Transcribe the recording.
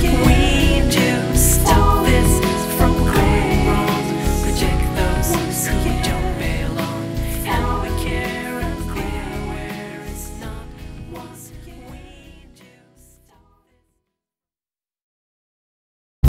We